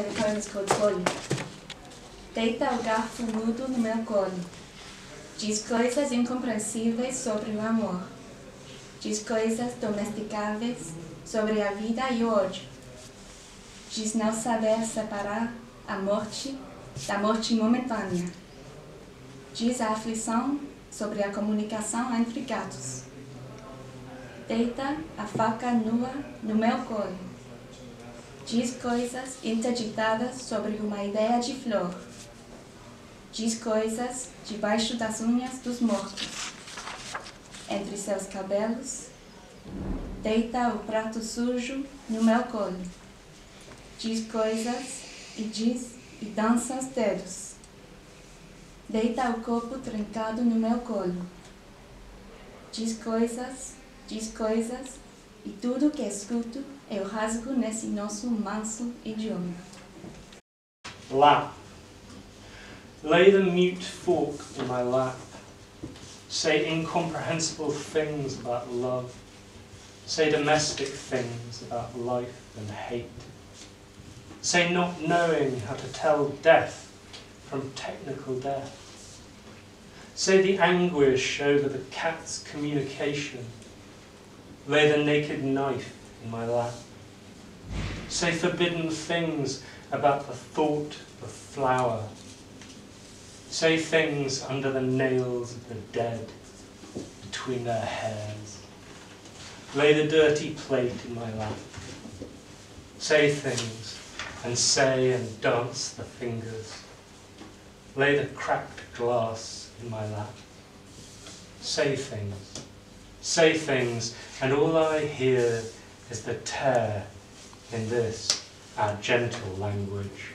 o colo. Deita o garfo mudo no meu colo. Diz coisas incompreensíveis sobre o amor. Diz coisas domesticáveis sobre a vida e o ódio. Diz não saber separar a morte da morte momentânea. Diz a aflição sobre a comunicação entre gatos. Deita a faca nua no meu colo. Diz coisas interditadas sobre uma ideia de flor. Diz coisas debaixo das unhas dos mortos. Entre seus cabelos, deita o prato sujo no meu colo. Diz coisas e diz e dança os dedos. Deita o corpo trincado no meu colo. Diz coisas, diz coisas, e tudo que escuto eu rasgo nesse nosso manso idioma. Lap. Lay the mute fork in my lap. Say incomprehensible things about love. Say domestic things about life and hate. Say not knowing how to tell death from technical death. Say the anguish over the cat's communication. Lay the naked knife in my lap. Say forbidden things about the thought of flower. Say things under the nails of the dead, between their hairs. Lay the dirty plate in my lap. Say things, and say and dance the fingers. Lay the cracked glass in my lap. Say things, say things, and all I hear is the tear in this, our gentle language.